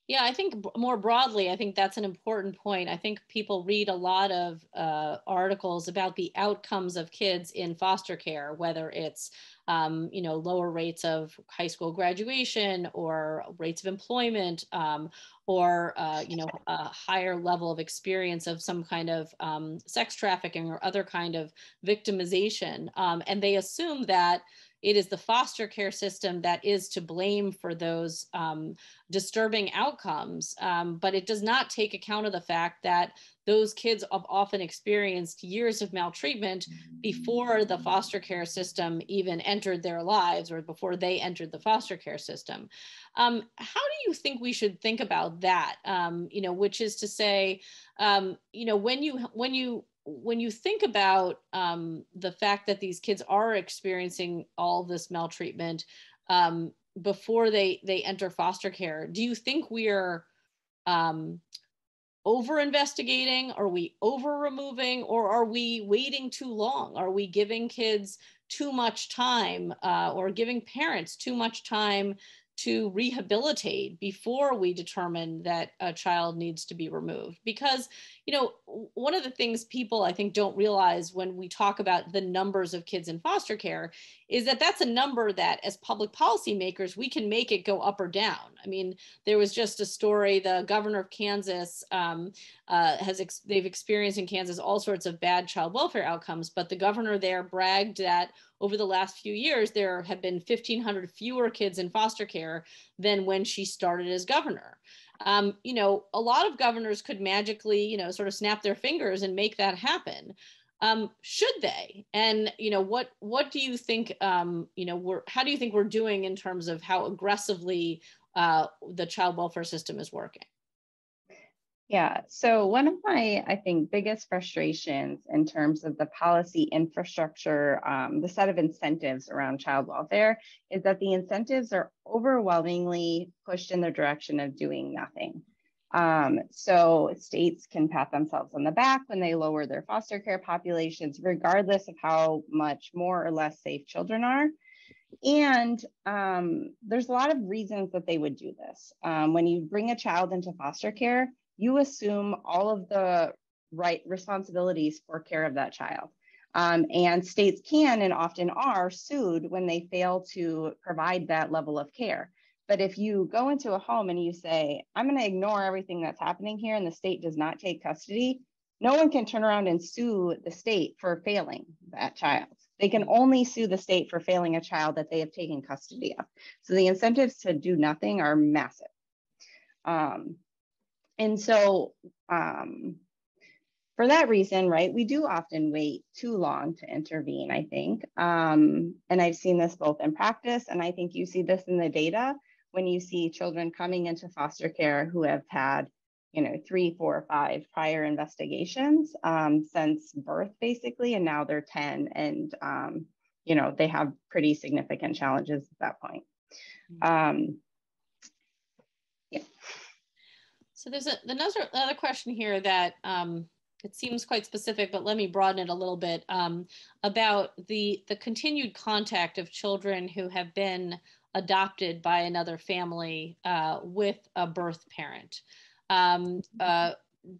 Yeah, I think more broadly, I think that's an important point. I think people read a lot of uh, articles about the outcomes of kids in foster care, whether it's um, you know lower rates of high school graduation or rates of employment um, or uh, you know a higher level of experience of some kind of um, sex trafficking or other kind of victimization, um, and they assume that it is the foster care system that is to blame for those um, disturbing outcomes. Um, but it does not take account of the fact that those kids have often experienced years of maltreatment before the foster care system even entered their lives or before they entered the foster care system. Um, how do you think we should think about that? Um, you know, which is to say, um, you know, when you when you when you think about um, the fact that these kids are experiencing all this maltreatment um, before they they enter foster care, do you think we are um, over investigating? Are we over removing? Or are we waiting too long? Are we giving kids too much time uh, or giving parents too much time to rehabilitate before we determine that a child needs to be removed because you know one of the things people i think don't realize when we talk about the numbers of kids in foster care is that that's a number that as public policy makers we can make it go up or down i mean there was just a story the governor of kansas um, uh, has ex- they've experienced in kansas all sorts of bad child welfare outcomes but the governor there bragged that over the last few years, there have been 1,500 fewer kids in foster care than when she started as governor. Um, you know, a lot of governors could magically, you know, sort of snap their fingers and make that happen. Um, should they? And you know, what what do you think? Um, you know, we're how do you think we're doing in terms of how aggressively uh, the child welfare system is working? Yeah, so one of my, I think, biggest frustrations in terms of the policy infrastructure, um, the set of incentives around child welfare, is that the incentives are overwhelmingly pushed in the direction of doing nothing. Um, so states can pat themselves on the back when they lower their foster care populations, regardless of how much more or less safe children are. And um, there's a lot of reasons that they would do this. Um, when you bring a child into foster care, you assume all of the right responsibilities for care of that child. Um, and states can and often are sued when they fail to provide that level of care. But if you go into a home and you say, I'm going to ignore everything that's happening here and the state does not take custody, no one can turn around and sue the state for failing that child. They can only sue the state for failing a child that they have taken custody of. So the incentives to do nothing are massive. Um, and so um, for that reason, right, we do often wait too long to intervene, I think. Um, and I've seen this both in practice, and I think you see this in the data when you see children coming into foster care who have had, you know, three, four, five prior investigations um, since birth, basically, and now they're 10, and, um, you know, they have pretty significant challenges at that point. Mm-hmm. Um, yeah. So there's a, another, another question here that um, it seems quite specific, but let me broaden it a little bit um, about the, the continued contact of children who have been adopted by another family uh, with a birth parent. Um, uh,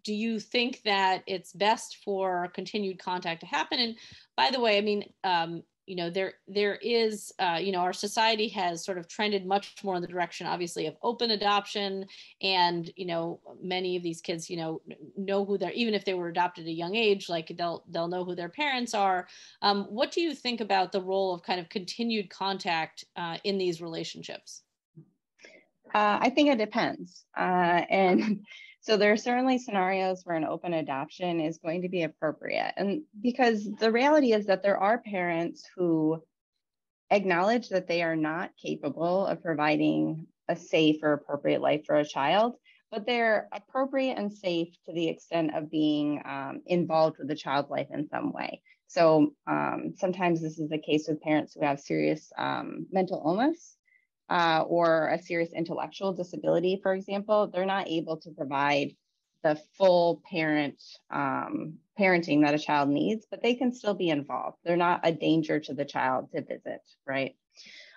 do you think that it's best for continued contact to happen? And by the way, I mean, um, you know there there is uh, you know our society has sort of trended much more in the direction obviously of open adoption. And you know many of these kids you know know who they're even if they were adopted at a young age like they'll they'll know who their parents are. Um, what do you think about the role of kind of continued contact uh, in these relationships? Uh, i think it depends. Uh, and So there are certainly scenarios where an open adoption is going to be appropriate. And because the reality is that there are parents who acknowledge that they are not capable of providing a safe or appropriate life for a child, but they're appropriate and safe to the extent of being um, involved with the child's life in some way. So um, sometimes this is the case with parents who have serious um, mental illness uh, or a serious intellectual disability, for example, they're not able to provide the full parent um, parenting that a child needs, but they can still be involved. They're not a danger to the child to visit, right?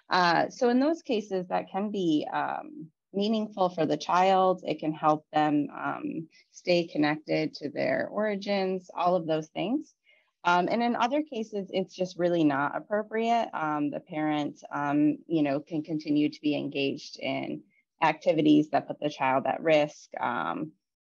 Uh, so in those cases, that can be um, meaningful for the child. It can help them um, stay connected to their origins, all of those things. Um, and in other cases, it's just really not appropriate. Um, the parent, um, you know, can continue to be engaged in activities that put the child at risk, um,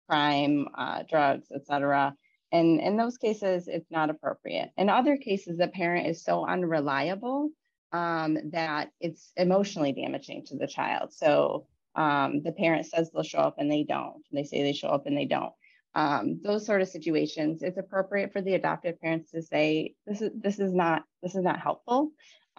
crime, uh, drugs, etc. And in those cases, it's not appropriate. In other cases, the parent is so unreliable um, that it's emotionally damaging to the child. So um, the parent says they'll show up and they don't. They say they show up and they don't um, those sort of situations, it's appropriate for the adoptive parents to say, this is, this is not, this is not helpful.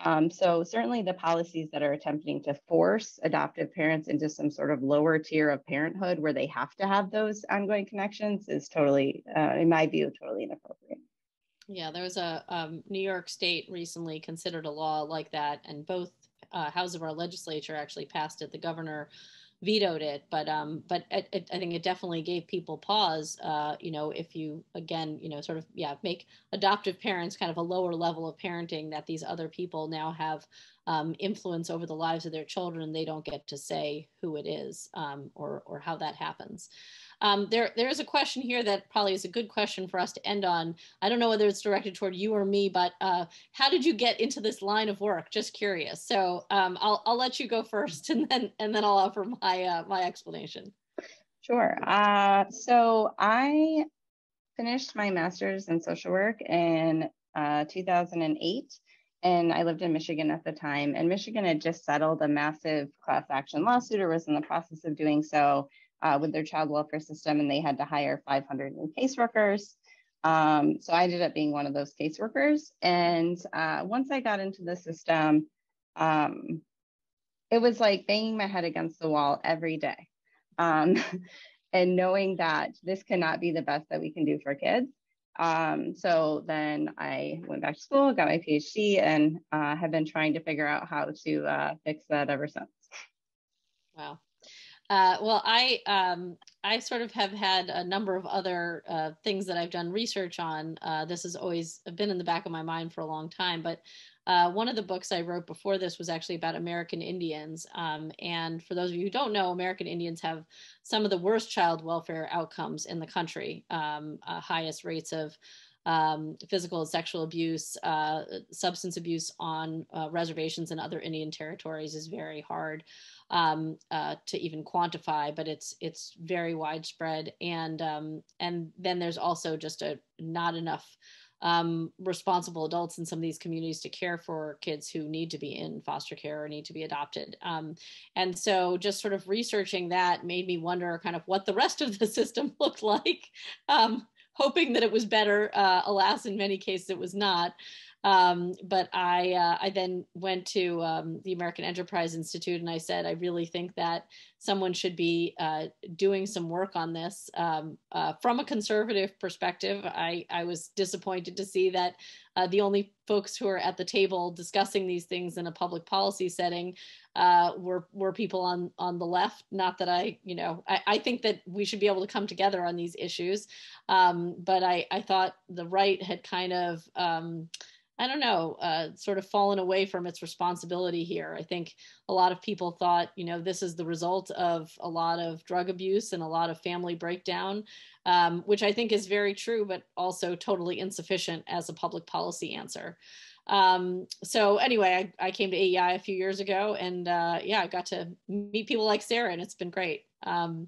Um, so certainly the policies that are attempting to force adoptive parents into some sort of lower tier of parenthood where they have to have those ongoing connections is totally, uh, in my view, totally inappropriate. Yeah, there was a um, New York State recently considered a law like that, and both uh, houses of our legislature actually passed it. The governor vetoed it. But um, but I think it definitely gave people pause. Uh, you know, if you again, you know, sort of yeah, make adoptive parents kind of a lower level of parenting that these other people now have um, influence over the lives of their children. They don't get to say who it is um, or or how that happens. Um, there, there is a question here that probably is a good question for us to end on. I don't know whether it's directed toward you or me, but uh, how did you get into this line of work? Just curious. So um, I'll, I'll let you go first, and then and then I'll offer my uh, my explanation. Sure. Uh, so I finished my master's in social work in uh, 2008 and I lived in Michigan at the time. And Michigan had just settled a massive class action lawsuit or was in the process of doing so uh, with their child welfare system, and they had to hire 500 new caseworkers. Um, so I ended up being one of those caseworkers. And uh, once I got into the system, um, it was like banging my head against the wall every day. Um, and knowing that this cannot be the best that we can do for kids. Um, so then I went back to school, got my PhD, and uh, have been trying to figure out how to uh, fix that ever since. Wow. Uh, well, I um, I sort of have had a number of other uh, things that I've done research on. Uh, this has always been in the back of my mind for a long time. But uh, one of the books I wrote before this was actually about American Indians. Um, and for those of you who don't know, American Indians have some of the worst child welfare outcomes in the country, um, uh, highest rates of um, physical and sexual abuse, uh, substance abuse on uh, reservations and other Indian territories is very hard um, uh, to even quantify, but it's it's very widespread. And um, and then there's also just a not enough um, responsible adults in some of these communities to care for kids who need to be in foster care or need to be adopted. Um, and so just sort of researching that made me wonder kind of what the rest of the system looked like. Um, hoping that it was better. Uh, alas, in many cases, it was not. Um, but I, uh, I then went to um, the American Enterprise Institute and I said, I really think that someone should be uh, doing some work on this. Um, uh, from a conservative perspective, I, I was disappointed to see that uh, the only folks who are at the table discussing these things in a public policy setting uh, were were people on on the left. Not that I, you know, I, I think that we should be able to come together on these issues, um, but I, I thought the right had kind of um, I don't know, uh, sort of fallen away from its responsibility here. I think a lot of people thought, you know, this is the result of a lot of drug abuse and a lot of family breakdown, um, which I think is very true, but also totally insufficient as a public policy answer. Um, so anyway, I, I, came to AEI a few years ago and uh, yeah, I got to meet people like Sarah and it's been great. Um,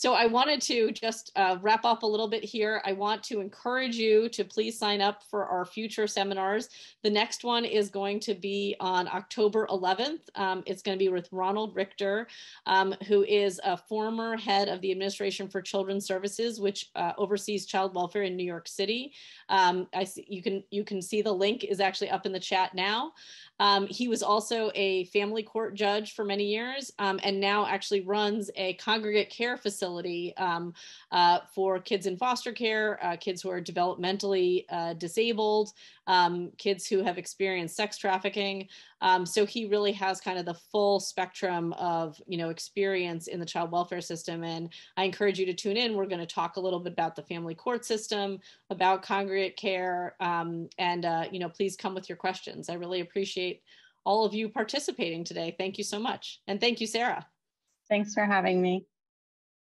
so I wanted to just uh, wrap up a little bit here. I want to encourage you to please sign up for our future seminars. The next one is going to be on October 11th. Um, it's going to be with Ronald Richter, um, who is a former head of the Administration for Children's Services, which uh, oversees child welfare in New York City. Um, I see, you can you can see the link is actually up in the chat now. Um, he was also a family court judge for many years um, and now actually runs a congregate care facility um, uh, for kids in foster care, uh, kids who are developmentally uh, disabled, um, kids who have experienced sex trafficking. Um, so he really has kind of the full spectrum of you know experience in the child welfare system. And I encourage you to tune in. We're going to talk a little bit about the family court system, about congregate care, um, and uh, you know please come with your questions. I really appreciate all of you participating today. Thank you so much, and thank you, Sarah. Thanks for having me.